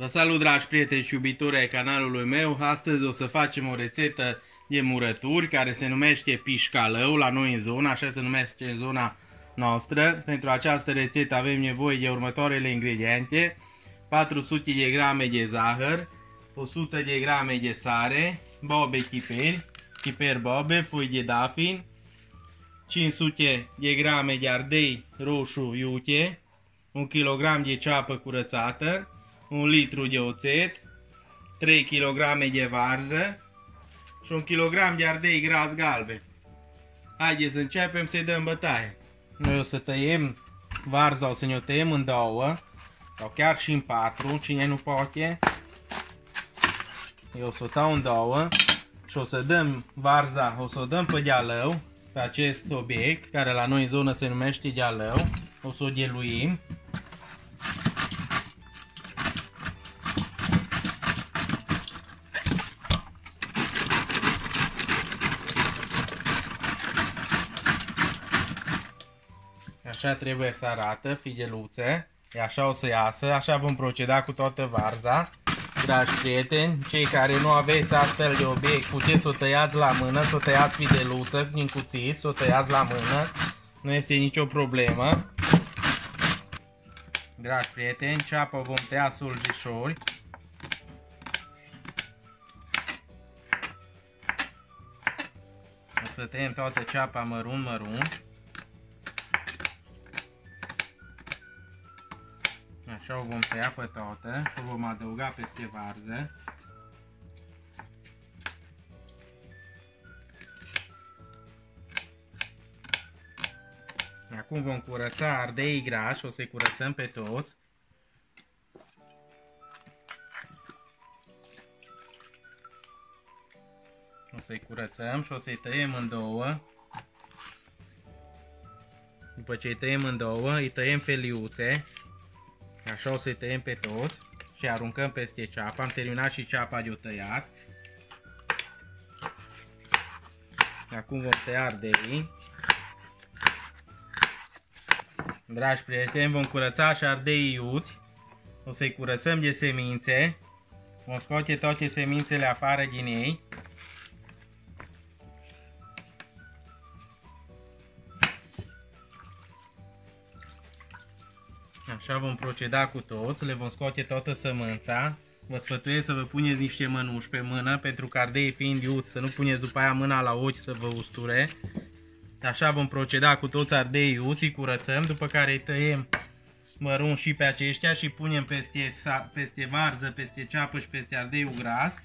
Vă salut dragi prieteni și iubitori ai canalului meu. Astăzi o să facem o rețetă de murături care se numește pișcalău la noi în zona, așa se numește în zona noastră. Pentru această rețetă avem nevoie de următoarele ingrediente. 400 de grame de zahăr, 100 de grame de sare, bobe chiperi, chiper bobe, foi de dafin, 500 de grame de ardei roșu iute, 1 kg de ceapă curățată, 1 litru de oțet, 3 kg de varză și 1 kg de ardei gras galben. Haideți să începem să-i dăm bătaie. Noi o să tăiem varza, o să ne-o tăiem în două, sau chiar și în patru, cine nu poate. Eu o să o tau în două și o să dăm varza, o să o dăm pe dealău, pe acest obiect, care la noi în zonă se numește dealău. O să o deluim. Așa trebuie să arată fideluțe. E așa o să iasă, așa vom proceda cu toată varza. Dragi prieteni, cei care nu aveți astfel de obiect, puteți să o tăiați la mână, să o tăiați fideluță din cuțit, să o tăiați la mână. Nu este nicio problemă. Dragi prieteni, ceapa vom tăia sulgișori. O să tăiem toată ceapa mărunt, mărunt. Așa o vom tăia pe toată și o vom adăuga peste varză. Acum vom curăța ardei grași, o să-i curățăm pe toți. O să-i curățăm și o să-i tăiem în două. După ce îi tăiem în două, îi tăiem feliuțe. Așa o să-i tăiem pe toți și aruncăm peste ceapă. Am terminat și ceapa de-o tăiat. Acum vom tăia ardeii. Dragi prieteni, vom curăța și ardeii iuți. O să-i curățăm de semințe. Vom scoate toate semințele afară din ei. Așa vom proceda cu toți, le vom scoate toată sămânța. Vă sfătuiesc să vă puneți niște mănuși pe mână, pentru că ardei fiind iuți, să nu puneți după aia mâna la ochi să vă usture. Așa vom proceda cu toți ardei iuți, îi curățăm, după care îi tăiem mărunt și pe aceștia și punem peste, peste varză, peste ceapăș și peste ardeiul gras.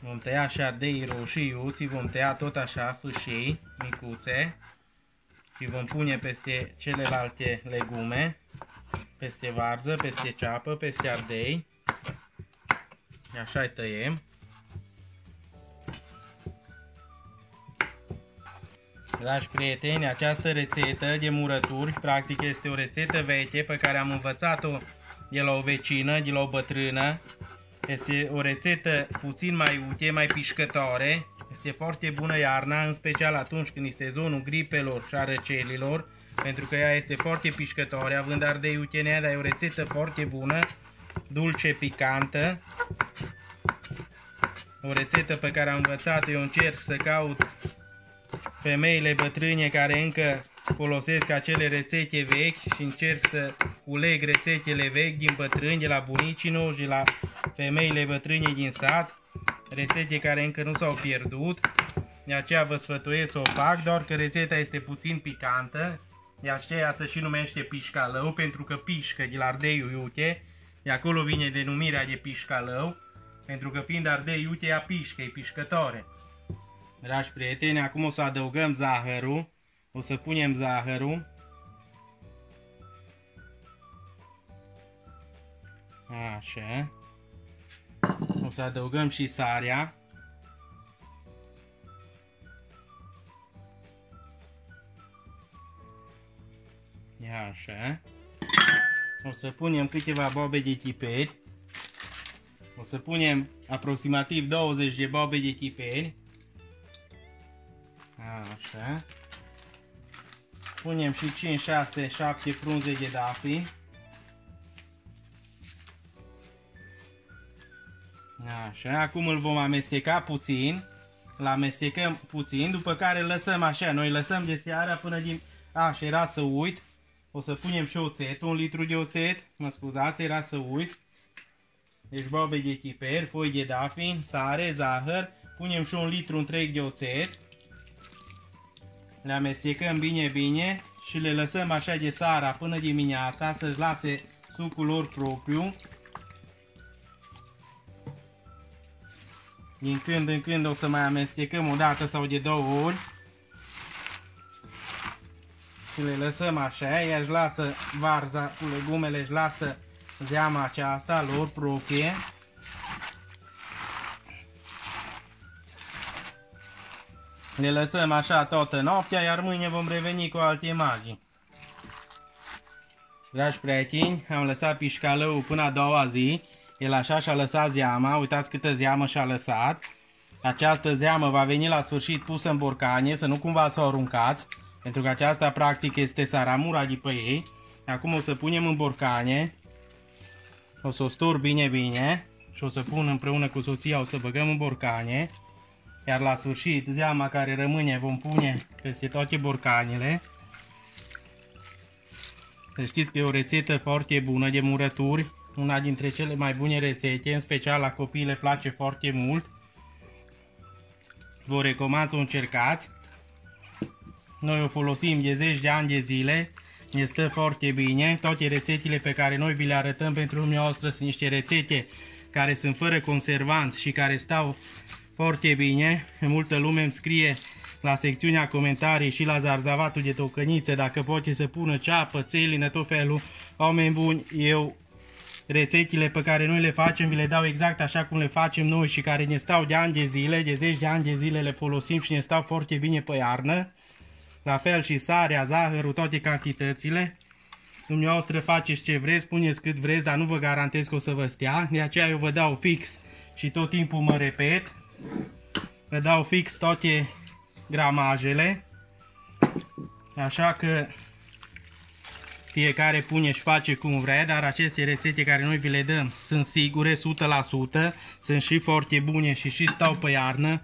Vom tăia și ardeii roșii iuți, vom tăia tot așa fâșii micuțe și vom pune peste celelalte legume, peste varză, peste ceapă, peste ardei. Așa îi tăiem. Dragi prieteni, această rețetă de murături, practic este o rețetă veche pe care am învățat-o de la o vecină, de la o bătrână. Este o rețetă puțin mai uite, mai pișcătoare, este foarte bună iarna, în special atunci când e sezonul gripelor și a răcelilor, pentru că ea este foarte pișcătoare, având ardei utenea, dar e o rețetă foarte bună, dulce, picantă. O rețetă pe care am învățat, eu încerc să caut femeile bătrâne care încă folosesc acele rețete vechi și încerc să culeg rețetele vechi din bătrâni, de la bunicii noștri, de la femeile bătrâne din sat rețete care încă nu s-au pierdut. De aceea vă sfătuiesc să o fac, doar că rețeta este puțin picantă. De aceea se și numește pișcalău, pentru că pișcă de la ardeiul iute. De acolo vine denumirea de pișcalău, pentru că fiind ardei iute, ea pișcă, e pișcătoare. Dragi prieteni, acum o să adăugăm zahărul. O să punem zahărul. Așa. O să adăugăm și sarea. Ia așa. O să punem câteva bobe de chiperi. O să punem aproximativ 20 de bobe de chiperi. Așa. Punem și 5, 6, 7 frunze de dafi. Așa, acum îl vom amesteca puțin. Îl amestecăm puțin, după care îl lăsăm așa. Noi lăsăm de seara până din... A, și era să uit. O să punem și oțet, un litru de oțet. Mă scuzați, era să uit. Deci bobe de chiper, foi de dafin, sare, zahăr. Punem și un litru întreg de oțet. Le amestecăm bine, bine și le lăsăm așa de seara până dimineața să-și lase sucul lor propriu. Din când în când o să mai amestecăm o dată sau de două ori. Și le lăsăm așa, ea își lasă varza cu legumele, își lasă zeama aceasta lor proprie. Le lăsăm așa toată noaptea, iar mâine vom reveni cu alte imagini. Dragi prieteni, am lăsat pișcalăul până a doua zi. El așa și-a lăsat zeama, uitați câtă zeamă și-a lăsat. Această zeamă va veni la sfârșit pusă în borcanie, să nu cumva să o aruncați, pentru că aceasta practic este saramura de pe ei. Acum o să punem în borcanie, o să o stor bine bine și o să pun împreună cu soția, o să băgăm în borcanie. Iar la sfârșit, zeama care rămâne vom pune peste toate borcanele. Să știți că e o rețetă foarte bună de murături. Una dintre cele mai bune rețete, în special la copii le place foarte mult. Vă recomand să o încercați. Noi o folosim de zeci de ani de zile. Ne stă foarte bine. Toate rețetele pe care noi vi le arătăm pentru dumneavoastră sunt niște rețete care sunt fără conservanți și care stau foarte bine. Multă lume îmi scrie la secțiunea comentarii și la zarzavatul de tocănițe dacă poate să pună ceapă, țelină, tot felul. Oameni buni, eu rețetele pe care noi le facem, vi le dau exact așa cum le facem noi și care ne stau de ani de zile, de zeci de ani de zile le folosim și ne stau foarte bine pe iarnă. La fel și sarea, zahărul, toate cantitățile. Dumneavoastră faceți ce vreți, puneți cât vreți, dar nu vă garantez că o să vă stea. De aceea eu vă dau fix și tot timpul mă repet. Vă dau fix toate gramajele. Așa că fiecare pune și face cum vrea, dar aceste rețete care noi vi le dăm sunt sigure 100%, sunt și foarte bune și și stau pe iarnă.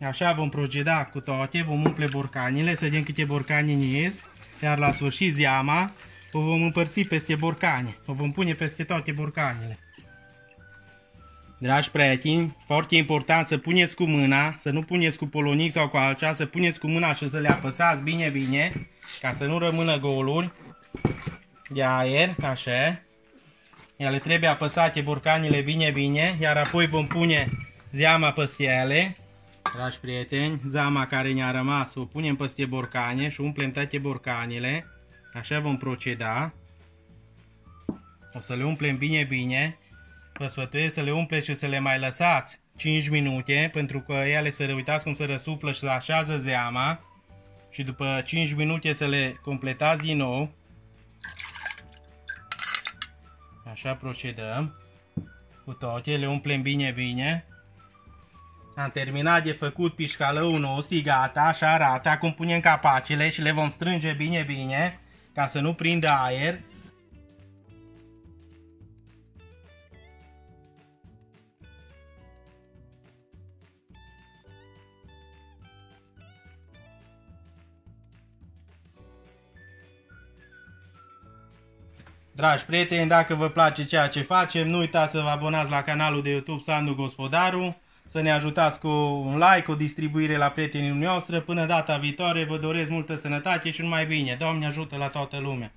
Așa vom proceda cu toate, vom umple borcanile, să vedem câte borcani ies, iar la sfârșit zeama o vom împărți peste borcane, o vom pune peste toate borcanile. Dragi prieteni, foarte important să puneți cu mâna, să nu puneți cu polonic sau cu altceva, să puneți cu mâna și să le apăsați bine, bine, ca să nu rămână goluri de aer, așa. Ele trebuie apăsate borcanile bine, bine, iar apoi vom pune zeama peste ele. Dragi prieteni, zeama care ne-a rămas o punem peste borcane și umplem toate borcanile. Așa vom proceda. O să le umplem bine, bine. Vă sfătuiesc să le umpleți și să le mai lăsați 5 minute, pentru că ele să uitați cum se răsuflă și să așează zeama. Și după 5 minute să le completați din nou. Așa procedăm. Cu toate, le umplem bine, bine. Am terminat de făcut pișcalăul nostru, gata, așa arată. Acum punem capacele și le vom strânge bine, bine, ca să nu prindă aer. Dragi prieteni, dacă vă place ceea ce facem, nu uitați să vă abonați la canalul de YouTube Sandu Gospodaru, să ne ajutați cu un like, o distribuire la prietenii noastre. Până data viitoare, vă doresc multă sănătate și numai bine. Doamne ajută la toată lumea!